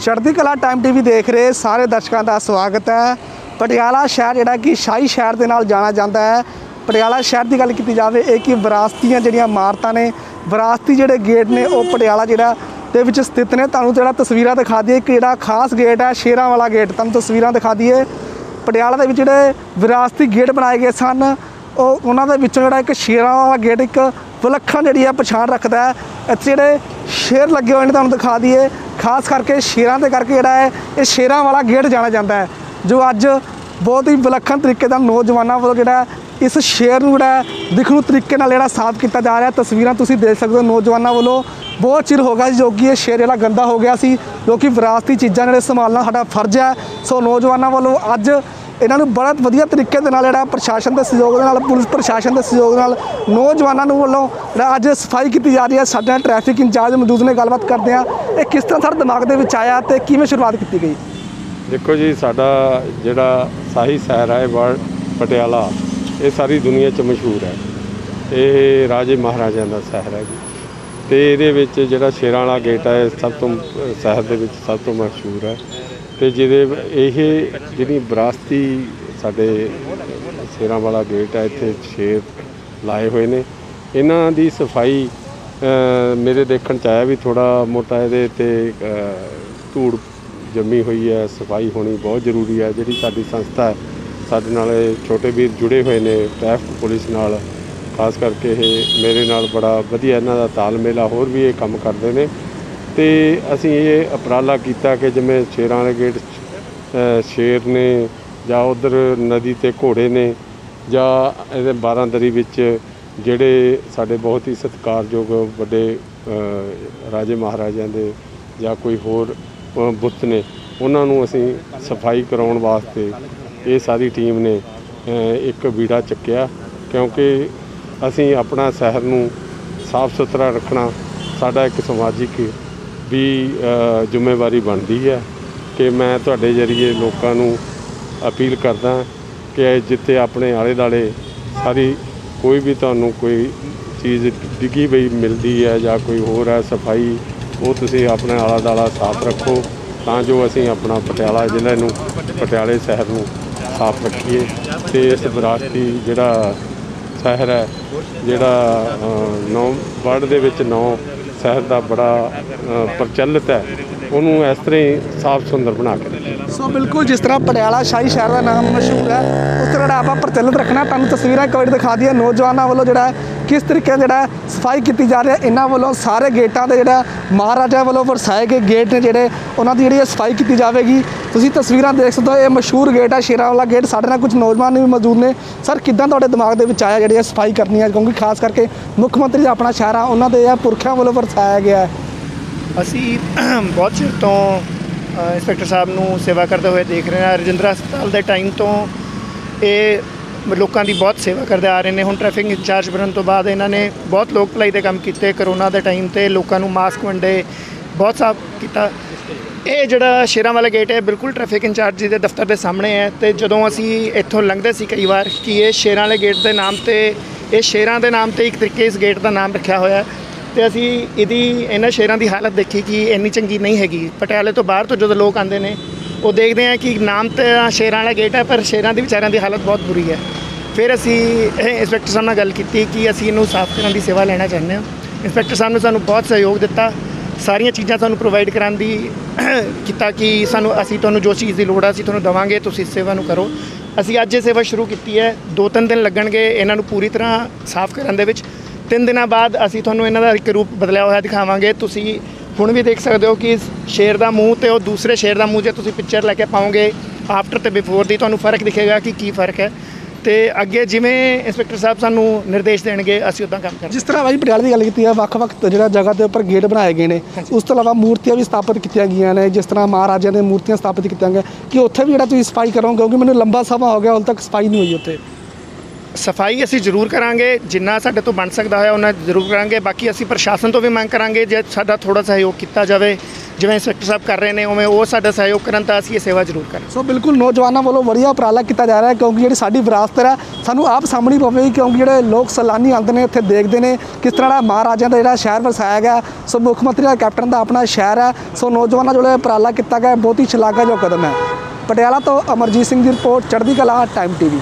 ਚੜ੍ਹਦੀ ਕਲਾ time TV ਦੇਖ ਰਹੇ ਸਾਰੇ ਦਰਸ਼ਕਾਂ ਦਾ ਸਵਾਗਤ ਹੈ। ਪਟਿਆਲਾ ਸ਼ਹਿਰ ਜਿਹੜਾ ਕਿ ਸ਼ਾਹੀ ਸ਼ਹਿਰ ਦੇ ਨਾਲ ਜਾਣਾ ਜਾਂਦਾ ਹੈ। ਪਟਿਆਲਾ ਸ਼ਹਿਰ ਦੀ ਗੱਲ ਕੀਤੀ ਜਾਵੇ, ਇਹ ਕਿ ਵਿਰਾਸਤੀਆਂ ਜਿਹੜੀਆਂ ਇਮਾਰਤਾਂ ਨੇ, ਵਿਰਾਸਤੀ ਜਿਹੜੇ ਗੇਟ ਨੇ, ਉਹ ਪਟਿਆਲਾ ਜਿਹੜਾ ਦੇ ਵਿੱਚ ਸਥਿਤ ਨੇ। ਤੁਹਾਨੂੰ ਜਿਹੜਾ ਤਸਵੀਰਾਂ ਦਿਖਾ ਦਈਏ ਕਿ ਜਿਹੜਾ ਖਾਸ ਗੇਟ ਹੈ, ਸ਼ੇਰਾਂ ਵਾਲਾ ਗੇਟ। ਤੁਹਾਨੂੰ ਤਸਵੀਰਾਂ ਦਿਖਾ ਦਈਏ। ਪਟਿਆਲਾ ਦੇ ਵਿੱਚ ਜਿਹੜੇ ਵਿਰਾਸਤੀ ਗੇਟ ਬਣਾਏ ਗਏ ਸਨ, ਉਹ ਉਹਨਾਂ ਦੇ ਵਿੱਚੋਂ ਜਿਹੜਾ ਇੱਕ ਸ਼ੇਰਾਂ ਵਾਲਾ ਗੇਟ, ਇੱਕ ਵਿਲੱਖਣ ਜਿਹੜੀ ਹੈ, ਪਛਾਣ ਰੱਖਦਾ ਹੈ। ਇੱਥੇ ਜਿਹੜੇ ਸ਼ੇਰ ਲੱਗੇ ਹੋਏ ਨੇ, ਤੁਹਾਨੂੰ ਦਿਖਾ ਦਈਏ। ਖਾਸ ਕਰਕੇ ਸ਼ੇਰਾਂ ਦੇ ਕਰਕੇ ਜਿਹੜਾ ਹੈ, ਇਹ ਸ਼ੇਰਾਂ ਵਾਲਾ ਗੇਟ ਜਾਣਿਆ ਜਾਂਦਾ ਹੈ, ਜੋ ਅੱਜ ਬਹੁਤ ਹੀ ਵਿਲੱਖਣ ਤਰੀਕੇ ਨਾਲ ਨੌਜਵਾਨਾਂ ਵੱਲੋਂ ਜਿਹੜਾ ਇਸ ਸ਼ੇਰ ਨੂੰ ਜਿਹੜਾ ਦਿਖਣੂ ਤਰੀਕੇ ਨਾਲ ਜਿਹੜਾ ਸਾਫ਼ ਕੀਤਾ ਜਾ ਰਿਹਾ। ਤਸਵੀਰਾਂ ਤੁਸੀਂ ਦੇਖ ਸਕਦੇ ਹੋ, ਨੌਜਵਾਨਾਂ ਵੱਲੋਂ ਬਹੁਤ ਚਿਰ ਹੋ ਗਿਆ ਸੀ ਜੋ ਕਿ ਇਹ ਸ਼ੇਰ ਜਿਹੜਾ ਗੰਦਾ ਹੋ ਗਿਆ ਸੀ, ਜੋ ਕਿ ਵਿਰਾਸਤੀ ਚੀਜ਼ਾਂ ਜਿਹੜੇ ਸੰਭਾਲਣਾ ਸਾਡਾ ਫਰਜ਼ ਹੈ। ਸੋ ਨੌਜਵਾਨਾਂ ਵੱਲੋਂ ਅੱਜ ਇਹਨਾਂ ਨੂੰ ਬੜਾ ਵਧੀਆ ਤਰੀਕੇ ਦੇ ਨਾਲ ਜਿਹੜਾ ਪ੍ਰਸ਼ਾਸਨ ਦੇ ਸਹਿਯੋਗ ਦੇ ਨਾਲ, ਪੁਲਿਸ ਪ੍ਰਸ਼ਾਸਨ ਦੇ ਸਹਿਯੋਗ ਨਾਲ ਨੌਜਵਾਨਾਂ ਨੂੰ ਵੱਲੋਂ ਜਿਹੜਾ ਅੱਜ ਸਫ਼ਾਈ ਕੀਤੀ ਜਾ ਰਹੀ ਹੈ, ਸਾਡੇ ਨਾਲ ਟ੍ਰੈਫਿਕ ਇੰਚਾਰਜ ਮੌਜੂਦ ਨੇ, ਗੱਲਬਾਤ ਕਰਦੇ ਆ ਇਹ ਕਿਸ ਤਰ੍ਹਾਂ ਸਾਡੇ ਦਿਮਾਗ ਦੇ ਵਿੱਚ ਆਇਆ ਤੇ ਕਿਵੇਂ ਸ਼ੁਰੂਆਤ ਕੀਤੀ ਗਈ? ਦੇਖੋ ਜੀ, ਸਾਡਾ ਜਿਹੜਾ ਸਾਹੀ ਸ਼ਹਿਰ ਹੈ ਵਰਲਡ ਪਟਿਆਲਾ, ਇਹ ਸਾਰੀ ਦੁਨੀਆ 'ਚ ਮਸ਼ਹੂਰ ਹੈ। ਇਹ ਰਾਜੇ ਮਹਾਰਾਜਿਆਂ ਦਾ ਸ਼ਹਿਰ ਹੈ ਜੀ। ਤੇ ਇਹਦੇ ਵਿੱਚ ਜਿਹੜਾ ਸ਼ੇਰਾਂ ਵਾਲਾ ਗੇਟ ਹੈ, ਇਹ ਸਭ ਤੋਂ ਸ਼ਹਿਰ ਦੇ ਵਿੱਚ ਸਭ ਤੋਂ ਮਸ਼ਹੂਰ ਹੈ। ਤੇ ਜਿਹਦੇ ਇਹ ਜਿਹੜੀ ਵਿਰਾਸਤੀ ਸਾਡੇ ਸ਼ੇਰਾਂ ਵਾਲਾ ਗੇਟ ਹੈ ਇੱਥੇ ਸ਼ੇਰ ਲਾਏ ਹੋਏ ਨੇ। ਇਹਨਾਂ ਦੀ ਸਫ਼ਾਈ ਮੇਰੇ ਦੇਖਣ ਚ ਆਇਆ ਵੀ ਥੋੜਾ ਮੋਟਾ ਇਹਦੇ ਤੇ ਧੂੜ ਜੰਮੀ ਹੋਈ ਹੈ, ਸਫ਼ਾਈ ਹੋਣੀ ਬਹੁਤ ਜ਼ਰੂਰੀ ਹੈ। ਜਿਹੜੀ ਸਾਡੀ ਸੰਸਥਾ ਸਾਡੇ ਨਾਲ ਇਹ ਛੋਟੇ ਵੀਰ ਜੁੜੇ ਹੋਏ ਨੇ, ਟ੍ਰੈਫਿਕ ਪੁਲਿਸ ਨਾਲ। ਖਾਸ ਕਰਕੇ ਇਹ ਮੇਰੇ ਨਾਲ ਬੜਾ ਵਧੀਆ ਇਹਨਾਂ ਦਾ ਤਾਲਮੇਲ ਆ, ਹੋਰ ਵੀ ਇਹ ਕੰਮ ਕਰਦੇ ਨੇ। ਤੇ ਅਸੀਂ ਇਹ ਉਪਰਾਲਾ ਕੀਤਾ ਕਿ ਜਿਵੇਂ ਸ਼ੇਰਾਂ ਵਾਲੇ ਗੇਟ 'ਚ, ਸ਼ੇਰ ਨੇ ਜਾਂ ਉਧਰ ਨਦੀ ਤੇ ਘੋੜੇ ਨੇ ਜਾਂ ਇਹਦੇ ਬਾਰਾਂਦਰੀ ਵਿੱਚ ਜਿਹੜੇ ਸਾਡੇ ਬਹੁਤ ਹੀ ਸਤਿਕਾਰਯੋਗ ਵੱਡੇ ਰਾਜੇ ਮਹਾਰਾਜਿਆਂ ਦੇ ਜਾਂ ਕੋਈ ਹੋਰ ਬੁੱਤ ਨੇ ਉਹਨਾਂ ਨੂੰ ਅਸੀਂ ਸਫ਼ਾਈ ਕਰਾਉਣ ਵਾਸਤੇ ਇਹ ਸਾਰੀ ਟੀਮ ਨੇ ਇੱਕ ਬੀੜਾ ਚੱਕਿਆ ਕਿਉਂਕਿ ਅਸੀਂ ਆਪਣਾ ਸ਼ਹਿਰ ਨੂੰ ਸਾਫ਼ ਸੁਥਰਾ ਰੱਖਣਾ ਸਾਡਾ ਇੱਕ ਸਮਾਜਿਕ ਵੀ ਜ਼ਿੰਮੇਵਾਰੀ ਬਣਦੀ ਹੈ ਕਿ ਮੈਂ ਤੁਹਾਡੇ ਜਰੀਏ ਲੋਕਾਂ ਨੂੰ ਅਪੀਲ ਕਰਦਾ ਕਿ ਜਿੱਥੇ ਆਪਣੇ ਆਲੇ ਦਾਲੇ ਸਾਰੀ ਕੋਈ ਵੀ ਤੁਹਾਨੂੰ ਕੋਈ ਚੀਜ਼ ਡਿੱਗੀ ਪਈ ਮਿਲਦੀ ਹੈ ਜਾਂ ਕੋਈ ਹੋਰ ਹੈ ਸਫ਼ਾਈ, ਉਹ ਤੁਸੀਂ ਆਪਣਾ ਆਲਾ ਦਾਲਾ ਸਾਫ਼ ਰੱਖੋ ਤਾਂ ਜੋ ਅਸੀਂ ਆਪਣਾ ਪਟਿਆਲਾ, ਜ਼ਿਲ੍ਹੇ ਨੂੰ, ਪਟਿਆਲੇ ਸ਼ਹਿਰ ਨੂੰ ਸਾਫ਼ ਰੱਖੀਏ ਤੇ ਇਸ ਵਿਰਾਸਤੀ ਜਿਹੜਾ ਸ਼ਹਿਰ ਹੈ, ਜਿਹੜਾ ਨੌ ਵਰਲਡ ਦੇ ਵਿੱਚ ਨੌ ਸ਼ਹਿਰ ਦਾ ਬੜਾ ਪ੍ਰਚਲਿਤ ਹੈ। ਉਹਨੂੰ ਇਸ ਤਰ੍ਹਾਂ ਹੀ ਸਾਫ਼ ਸੁੰਦਰ ਬਣਾ ਕੇ ਸੋ ਬਿਲਕੁਲ ਜਿਸ ਤਰ੍ਹਾਂ ਪਟਿਆਲਾ ਸ਼ਾਹੀ ਸ਼ਹਿਰ ਦਾ ਨਾਮ ਮਸ਼ਹੂਰ ਹੈ, ਉਸ ਤਰ੍ਹਾਂ ਜਿਹੜਾ ਆਪਾਂ ਪ੍ਰਚਲਿਤ ਰੱਖਣਾ, ਤੁਹਾਨੂੰ ਤਸਵੀਰਾਂ ਇੱਕ ਵਾਰੀ ਦਿਖਾ ਦਈਏ। ਨੌਜਵਾਨਾਂ ਵੱਲੋਂ ਜਿਹੜਾ ਕਿਸ ਤਰੀਕੇ ਜਿਹੜਾ ਸਫ਼ਾਈ ਕੀਤੀ ਜਾ ਰਹੀ ਹੈ, ਇਹਨਾਂ ਵੱਲੋਂ ਸਾਰੇ ਗੇਟਾਂ ਦੇ ਜਿਹੜਾ ਮਹਾਰਾਜਾ ਵੱਲੋਂ ਵਰਸਾਏ ਗਏ ਗੇਟ ਨੇ ਜਿਹੜੇ, ਉਹਨਾਂ ਦੀ ਜਿਹੜੀ ਹੈ ਸਫ਼ਾਈ ਕੀਤੀ ਜਾਵੇਗੀ। ਤੁਸੀਂ ਤਸਵੀਰਾਂ ਦੇਖ ਸਕਦੇ ਹੋ, ਇਹ ਮਸ਼ਹੂਰ ਗੇਟ ਹੈ ਸ਼ੇਰਾਂ ਵਾਲਾ ਗੇਟ ਸਾਡੇ ਨਾਲ ਕੁਝ ਨੌਜਵਾਨ ਵੀ ਮੌਜੂਦ ਨੇ। ਸਰ ਕਿੱਦਾਂ ਤੁਹਾਡੇ ਦਿਮਾਗ ਦੇ ਵਿੱਚ ਆਇਆ ਜਿਹੜੀ ਇਹ ਸਫ਼ਾਈ ਕਰਨੀ ਹੈ ਕਿਉਂਕਿ ਖਾਸ ਕਰਕੇ ਮੁੱਖ ਮੰਤਰੀ ਦਾ ਆਪਣਾ ਸ਼ਹਿਰ ਆ, ਉਹਨਾਂ ਦੇ ਇਹ ਪੁਰਖਿਆਂ ਵੱਲੋਂ ਵਰਸਾਇਆ ਗਿਆ ਹੈ। ਅਸੀਂ ਬਹੁਤ ਚਿਰ ਤੋਂ ਇੰਸਪੈਕਟਰ ਸਾਹਿਬ ਨੂੰ ਸੇਵਾ ਕਰਦੇ ਹੋਏ ਦੇਖ ਰਹੇ ਹਾਂ। ਰਜਿੰਦਰਾ ਹਸਪਤਾਲ ਦੇ ਟਾਈਮ ਤੋਂ ਇਹ ਲੋਕਾਂ ਦੀ ਬਹੁਤ ਸੇਵਾ ਕਰਦੇ ਆ ਰਹੇ ਨੇ। ਹੁਣ ਟ੍ਰੈਫਿਕ ਇੰਚਾਰਜ ਬਣਨ ਤੋਂ ਬਾਅਦ ਇਹਨਾਂ ਨੇ ਬਹੁਤ ਲੋਕ ਭਲਾਈ ਦੇ ਕੰਮ ਕੀਤੇ। ਕਰੋਨਾ ਦੇ ਟਾਈਮ ਤੇ ਲੋਕਾਂ ਨੂੰ ਮਾਸਕ ਵੰਡੇ, ਬਹੁਤ ਸਾਫ਼ ਕੀਤਾ। ਇਹ ਜਿਹੜਾ ਸ਼ੇਰਾਂ ਵਾਲਾ ਗੇਟ ਹੈ, ਬਿਲਕੁਲ ਟ੍ਰੈਫਿਕ ਇੰਚਾਰਜ ਜੀ ਦੇ ਦਫ਼ਤਰ ਦੇ ਸਾਹਮਣੇ ਹੈ ਤੇ ਜਦੋਂ ਅਸੀਂ ਇੱਥੋਂ ਲੰਘਦੇ ਸੀ ਕਈ ਵਾਰ ਕਿ ਇਹ ਸ਼ੇਰਾਂ ਵਾਲੇ ਗੇਟ ਦੇ ਨਾਮ ਤੇ, ਇਹ ਸ਼ੇਰਾਂ ਦੇ ਨਾਮ ਤੇ ਇੱਕ ਤਰੀਕੇ ਇਸ ਗੇਟ ਦਾ ਨਾਮ ਰੱਖਿਆ ਹੋਇਆ ਹੈ। ਤੇ ਅਸੀਂ ਇਹਦੀ, ਇਹਨਾਂ ਸ਼ੇਰਾਂ ਦੀ ਹਾਲਤ ਦੇਖੀ ਕਿ ਇੰਨੀ ਚੰਗੀ ਨਹੀਂ ਹੈਗੀ। ਪਟਿਆਲੇ ਤੋਂ ਬਾਹਰ ਤੋਂ ਜਦੋਂ ਲੋਕ ਆਉਂਦੇ ਨੇ, ਉਹ ਦੇਖਦੇ ਆ ਕਿ ਨਾਮ ਤੇ ਸ਼ੇਰਾਂ ਵਾਲਾ ਗੇਟ ਹੈ, ਪਰ ਸ਼ੇਰਾਂ ਦੀ ਵਿਚਾਰਿਆਂ ਦੀ ਹਾਲਤ ਬਹੁਤ ਬੁਰੀ ਹੈ। ਫਿਰ ਅਸੀਂ, ਇਹ ਇੰਸਪੈਕਟਰ ਸਾਹਿਬ ਨਾਲ ਗੱਲ ਕੀਤੀ ਕਿ ਅਸੀਂ ਇਹਨੂੰ ਸਾਫ਼ ਕਰਨ ਦੀ ਸੇਵਾ ਲੈਣਾ ਚਾਹੁੰਦੇ ਹਾਂ। ਇੰਸਪੈਕਟਰ ਸਾਹਿਬ ਨੇ ਸਾਨੂੰ ਬਹੁਤ ਸਹਿਯੋਗ ਦਿੱਤਾ। ਸਾਰੀਆਂ ਚੀਜ਼ਾਂ ਤੁਹਾਨੂੰ ਪ੍ਰੋਵਾਈਡ ਕਰਨ ਦੀ ਕੀਤਾ ਕਿ ਸਾਨੂੰ, ਅਸੀਂ ਤੁਹਾਨੂੰ ਜੋ ਚੀਜ਼ ਦੀ ਲੋੜ ਆ, ਅਸੀਂ ਤੁਹਾਨੂੰ ਦਵਾਂਗੇ, ਤੁਸੀਂ ਇਸ ਸੇਵਾ ਨੂੰ ਕਰੋ। ਅਸੀਂ ਅੱਜ ਇਹ ਸੇਵਾ ਸ਼ੁਰੂ ਕੀਤੀ ਹੈ ਦੋ ਤਿੰਨ ਦਿਨ ਲੱਗਣਗੇ ਇਹਨਾਂ ਨੂੰ ਪੂਰੀ ਤਰ੍ਹਾਂ ਸਾਫ਼ ਕਰਨ ਦੇ ਵਿੱਚ। ਤਿੰਨ ਦਿਨਾਂ ਬਾਅਦ ਅਸੀਂ ਤੁਹਾਨੂੰ ਇਹਨਾਂ ਦਾ ਇੱਕ ਰੂਪ ਬਦਲਿਆ ਹੋਇਆ ਦਿਖਾਵਾਂਗੇ। ਤੁਸੀਂ ਹੁਣ ਵੀ ਦੇਖ ਸਕਦੇ ਹੋ ਕਿ ਸ਼ੇਰ ਦਾ ਮੂੰਹ ਤੇ ਉਹ ਦੂਸਰੇ ਸ਼ੇਰ ਦਾ ਮੂੰਹ ਜੇ ਤੁਸੀਂ ਪਿਕਚਰ ਲੈ ਕੇ ਪਾਓਗੇ ਆਫਟਰ ਤੇ ਬਿਫੋਰ ਦੀ ਤੁਹਾਨੂੰ ਫ਼ਰਕ ਦਿਖੇਗਾ ਕਿ ਕੀ ਫ਼ਰਕ ਹੈ। ਤੇ ਅੱਗੇ ਜਿਵੇਂ ਇੰਸਪੈਕਟਰ ਸਾਹਿਬ ਸਾਨੂੰ ਨਿਰਦੇਸ਼ ਦੇਣਗੇ ਅਸੀਂ ਉਦਾਂ ਕੰਮ ਕਰਾਂਗੇ ਜਿਸ ਤਰ੍ਹਾਂ ਭਾਈ ਪਟਿਆਲੇ ਦੀ ਗੱਲ ਕੀਤੀ ਹੈ ਵੱਖ-ਵੱਖ ਜਿਹੜਾ ਜਗ੍ਹਾ ਦੇ ਉੱਪਰ ਗੇਟ ਬਣਾਏ ਗਏ ਨੇ ਉਸ ਤੋਂ ਇਲਾਵਾ ਮੂਰਤੀਆਂ ਵੀ ਸਥਾਪਿਤ ਕੀਤੀਆਂ ਗਈਆਂ ਨੇ ਜਿਸ ਤਰ੍ਹਾਂ ਮਹਾਰਾਜਿਆਂ ਦੀਆਂ ਮੂਰਤੀਆਂ ਸਥਾਪਿਤ ਕੀਤੀਆਂ ਗਈਆਂ ਕਿ ਉੱਥੇ ਵੀ ਜਿਹੜਾ ਤੁਸੀਂ ਸਫ਼ਾਈ ਕਰੋਗੇ ਕਿਉਂਕਿ ਮੈਨੂੰ ਲੰਬਾ ਸਮਾਂ ਹੋ ਗਿਆ ਹਾਲ ਤੱਕ ਸਫ਼ਾਈ ਨਹੀਂ ਹੋਈ ਉੱਥੇ। ਸਫ਼ਾਈ ਅਸੀਂ ਜ਼ਰੂਰ ਕਰਾਂਗੇ ਜਿੰਨਾ ਸਾਡੇ ਤੋਂ ਬਣ ਸਕਦਾ ਹੈ ਉਹਨਾਂ ਜ਼ਰੂਰ ਕਰਾਂਗੇ। ਬਾਕੀ ਅਸੀਂ ਪ੍ਰਸ਼ਾਸਨ ਤੋਂ ਵੀ ਮੰਗ ਕਰਾਂਗੇ ਜੇ ਸਾਡਾ ਥੋੜਾ ਸਹਿਯੋਗ ਕੀਤਾ ਜਾਵੇ। ਜਿਵੇਂ ਇੰਸਪੈਕਟਰ ਸਾਹਿਬ ਕਰ ਰਹੇ ਨੇ, ਉਵੇਂ ਉਹ ਸਾਡਾ ਸਹਿਯੋਗ ਕਰਨ ਤਾਂ ਅਸੀਂ ਇਹ ਸੇਵਾ ਜ਼ਰੂਰ ਕਰਾਂਗੇ ਸੋ ਬਿਲਕੁਲ, ਨੌਜਵਾਨਾਂ ਵੱਲੋਂ ਵਧੀਆ ਉਪਰਾਲਾ ਕੀਤਾ ਜਾ ਰਿਹਾ ਹੈ, ਕਿਉਂਕਿ ਜਿਹੜੀ ਸਾਡੀ ਵਿਰਾਸਤ ਹੈ, ਸਾਨੂੰ ਆਪ ਸਾਹਮਣੀ ਪਵੇਗੀ ਕਿਉਂਕਿ ਜਿਹੜੇ ਲੋਕ ਸੈਲਾਨੀ ਆਉਂਦੇ ਨੇ, ਇੱਥੇ ਦੇਖਦੇ ਨੇ ਕਿਸ ਤਰ੍ਹਾਂ ਦਾ ਮਹਾਰਾਜਿਆਂ ਦਾ ਜਿਹੜਾ ਸ਼ਹਿਰ ਵਸਾਇਆ ਗਿਆ। ਸੋ ਮੁੱਖ ਮੰਤਰੀ ਦਾ ਕੈਪਟਨ ਦਾ ਆਪਣਾ ਸ਼ਹਿਰ ਹੈ। ਸੋ ਨੌਜਵਾਨਾਂ ਜਿਹੜਾ ਉਪਰਾਲਾ ਕੀਤਾ ਗਿਆ, ਬਹੁਤ ਹੀ ਸ਼ਲਾਘਾਯੋਗ ਕਦਮ ਹੈ। ਪਟਿਆਲਾ ਤੋਂ ਅਮਰਜੀਤ ਸਿੰਘ ਦੀ ਰਿਪੋਰਟ, ਚੜ੍ਹਦੀ ਕਲਾ ਟਾਈਮ ਟੀਵੀ